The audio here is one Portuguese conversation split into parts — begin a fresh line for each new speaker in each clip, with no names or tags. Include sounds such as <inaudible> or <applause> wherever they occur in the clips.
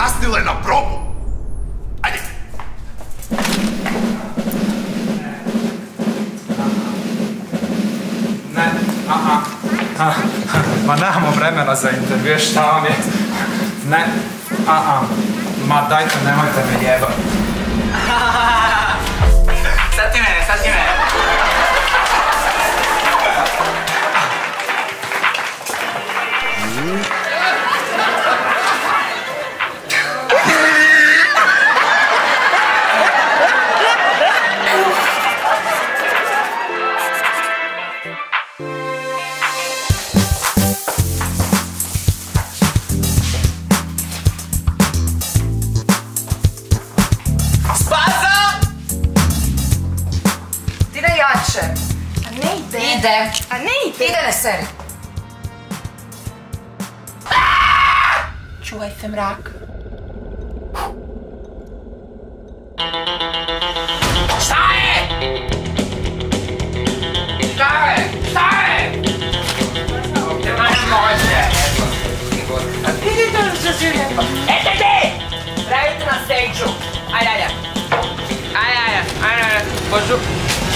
zakasnile na probu. Ajde! Ne, aha. Ha, ma nemamo vremena za intervju, šta vam je? Ne, aha. Ma dajte, nemojte me jebati. <laughs>
Sad ti
me jače. A ne ide.
Ide.
A ne ide.
Ide ne seri. Čuvaj se mrak.
Šta je? Šta je? Šta je? Ovdje ma ne može. A vidite li što si lijepo? Ete ti! Radite na stage-u. Ajde, ajde. Ajde, ajde, ajde, ajde. Božu.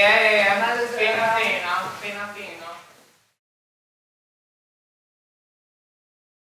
è appena appena, appena appena.